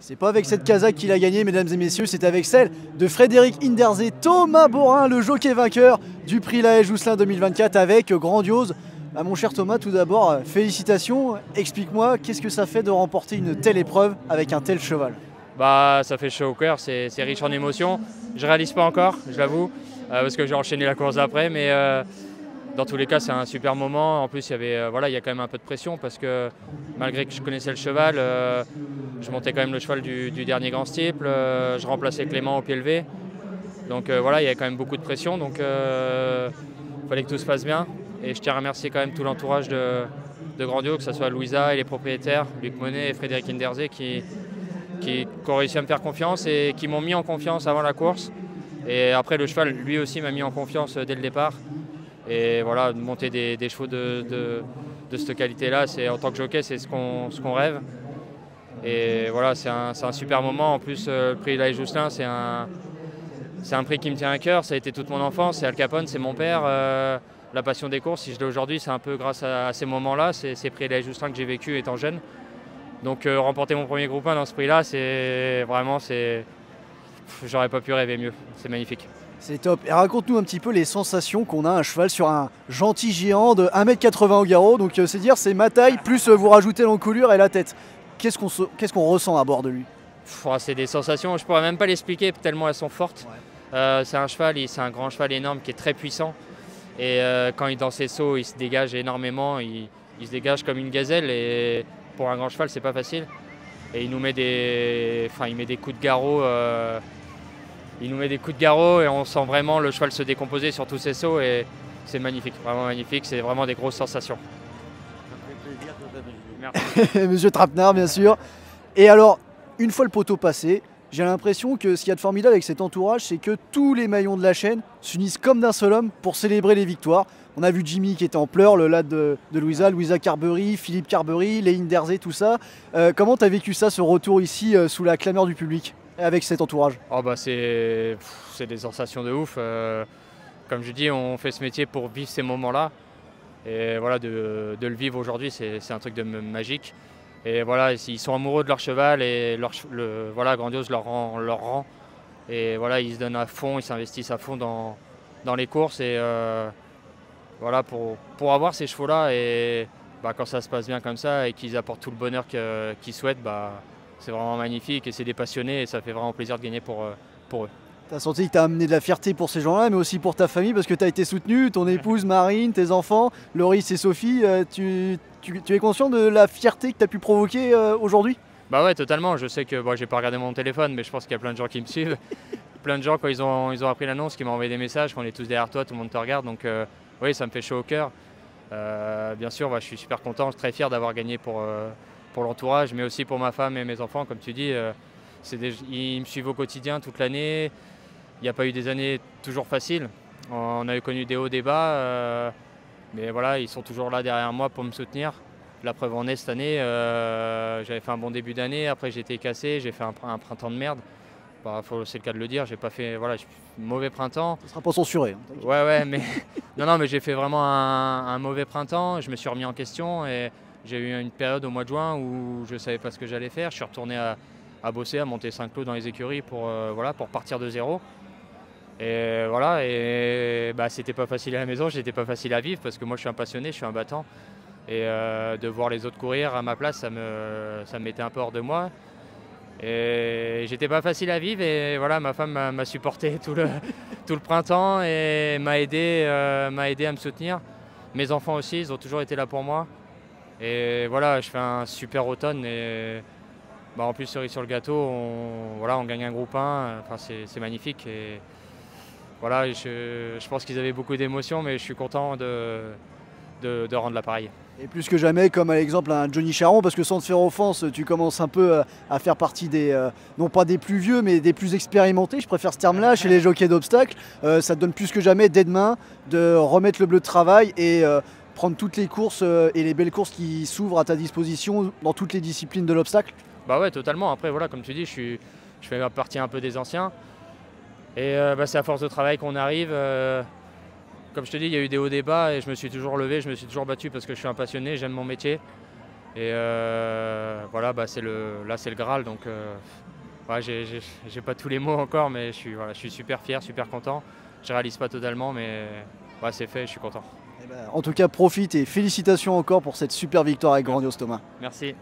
C'est pas avec cette casaque qu'il a gagné, mesdames et messieurs, c'est avec celle de Frédéric Inderzé, Thomas Borin, le jockey vainqueur du prix La Jousselin 2024 avec Grandiose. Ah, mon cher Thomas, tout d'abord, félicitations. Explique-moi, qu'est-ce que ça fait de remporter une telle épreuve avec un tel cheval? Bah, Ça fait chaud au cœur, c'est riche en émotions. Je réalise pas encore, je l'avoue, euh, parce que j'ai enchaîné la course après, mais euh, dans tous les cas, c'est un super moment. En plus, il y euh, voilà, il y a quand même un peu de pression parce que malgré que je connaissais le cheval, euh, je montais quand même le cheval du, dernier grand steeple. Euh, je remplaçais Clément au pied levé. Donc voilà, il y avait quand même beaucoup de pression. Donc il fallait que tout se passe bien. Et je tiens à remercier quand même tout l'entourage de, Grandio, que ce soit Louisa et les propriétaires, Luc Monet et Frédéric Inderzé, qui, qui, ont réussi à me faire confiance et qui m'ont mis en confiance avant la course. Et après, le cheval, lui aussi, m'a mis en confiance dès le départ. Et voilà, monter des, chevaux de, cette qualité-là, c'est en tant que jockey, c'est ce qu'on rêve. Et voilà, c'est un, super moment. En plus, euh, le prix de la Jousselin, c'est un, un prix qui me tient à cœur. Ça a été toute mon enfance. C'est Al Capone, c'est mon père. Euh, la passion des courses, si je l'ai aujourd'hui, c'est un peu grâce à, ces moments-là. C'est ces prix de la Jousselin que j'ai vécu étant jeune. Donc euh, remporter mon premier groupe 1 dans ce prix-là, c'est vraiment, j'aurais pas pu rêver mieux. C'est magnifique. C'est top. Et raconte-nous un petit peu les sensations qu'on a un cheval sur un gentil géant de 1m80 au garrot. Donc euh, c'est dire, c'est ma taille, plus euh, vous rajoutez l'encolure et la tête. Qu'est-ce qu'on ressent à bord de lui? C'est des sensations, je pourrais même pas l'expliquer tellement elles sont fortes. Euh, c'est un cheval, c'est un grand cheval énorme qui est très puissant. Et quand il est dans ses sauts, il se dégage énormément. Il, se dégage comme une gazelle. Et pour un grand cheval, c'est pas facile. Et il nous met des, enfin, il met des coups de garrot il nous met des coups de garrot et on sent vraiment le cheval se décomposer sur tous ses sauts et c'est magnifique, vraiment magnifique, c'est vraiment des grosses sensations. Merci. Monsieur Trapnard, bien sûr. Et alors, une fois le poteau passé, j'ai l'impression que ce qu'il y a de formidable avec cet entourage, c'est que tous les maillons de la chaîne s'unissent comme d'un seul homme pour célébrer les victoires. On a vu Jimmy qui était en pleurs, le lad de, Louisa, Louisa Carberry, Philippe Carberry, Léine Derzé, tout ça. Euh, comment tu as vécu ça, ce retour ici euh, sous la clameur du public? Avec cet entourage? Oh bah C'est des sensations de ouf. Euh, comme je dis, on fait ce métier pour vivre ces moments-là. Et voilà, de, le vivre aujourd'hui, c'est un truc de magique. Et voilà, ils sont amoureux de leur cheval et leur, le, voilà, Grandiose leur rend, leur rend. Et voilà, ils se donnent à fond, ils s'investissent à fond dans, dans les courses. Et euh, voilà, pour, pour avoir ces chevaux-là, et bah, quand ça se passe bien comme ça et qu'ils apportent tout le bonheur qu'ils souhaitent, bah, c'est vraiment magnifique et c'est des passionnés et ça fait vraiment plaisir de gagner pour, euh, pour eux. Tu as senti que tu as amené de la fierté pour ces gens-là, mais aussi pour ta famille, parce que tu as été soutenu, ton épouse Marine, tes enfants, Loris et Sophie. Euh, tu, es conscient de la fierté que tu as pu provoquer euh, aujourd'hui? Bah ouais, totalement. Je sais que bon, j'ai pas regardé mon téléphone, mais je pense qu'il y a plein de gens qui me suivent. plein de gens, quand ils ont, ils ont appris l'annonce, qui m'ont envoyé des messages, qu'on est tous derrière toi, tout le monde te regarde. Donc oui, ça me fait chaud au cœur. bien sûr, bah, je suis super content, très fier d'avoir gagné pour pour l'entourage, mais aussi pour ma femme et mes enfants. Comme tu dis, euh, ils me suivent au quotidien toute l'année. Il n'y a pas eu des années toujours faciles. On a eu connu des hauts, des bas. Euh, mais voilà, ils sont toujours là derrière moi pour me soutenir. La preuve en est cette année. Euh, j'avais fait un bon début d'année. Après, j'ai été cassé. J'ai fait un, printemps de merde. Bah, c'est le cas de le dire. J'ai pas fait. Voilà, mauvais printemps. Ça sera pas censuré. Hein, ouais, ouais, mais non, non, mais j'ai fait vraiment un, un, mauvais printemps. Je me suis remis en question et j'ai eu une période au mois de juin où je ne savais pas ce que j'allais faire. Je suis retourné à, bosser, à monter 5 lots dans les écuries pour, euh, voilà, pour partir de zéro. Et voilà, et bah, c'était pas facile à la maison, j'étais pas facile à vivre parce que moi je suis un passionné, je suis un battant. Et euh, de voir les autres courir à ma place, ça me, ça me mettait un peu hors de moi. Et j'étais pas facile à vivre et voilà, ma femme m'a supporté tout le, tout le printemps et m'a aidé, euh, m'a aidé à me soutenir. Mes enfants aussi, ils ont toujours été là pour moi. Et voilà, je fais un super automne et bah, en plus cerise sur le gâteau, on, voilà, on gagne un groupe 1, enfin, c'est magnifique. Et voilà, je, pense qu'ils avaient beaucoup d'émotions, mais je suis content de, de, rendre l'appareil. Et plus que jamais, comme à l'exemple un Johnny Charon, parce que sans te faire offense, tu commences un peu à faire partie des, euh, non pas des plus vieux, mais des plus expérimentés, je préfère ce terme-là, chez les jockeys d'obstacles. Euh, ça te donne plus que jamais d'aide main de remettre le bleu de travail et euh, prendre toutes les courses euh, et les belles courses qui s'ouvrent à ta disposition dans toutes les disciplines de l'obstacle? Bah ouais, totalement. Après, voilà, comme tu dis, je, suis, je fais partie un peu des anciens. Et euh, bah, c'est à force de travail qu'on arrive. Euh, comme je te dis, il y a eu des hauts débats et je me suis toujours levé, je me suis toujours battu parce que je suis un passionné, j'aime mon métier. Et voilà, bah, le, là c'est le Graal, donc j'ai pas tous les mots encore, mais je suis, voilà, je suis super fier, super content. Je réalise pas totalement, mais c'est fait, je suis content. Eh ben, en tout cas, profite et félicitations encore pour cette super victoire avec Grandiose Thomas. Merci.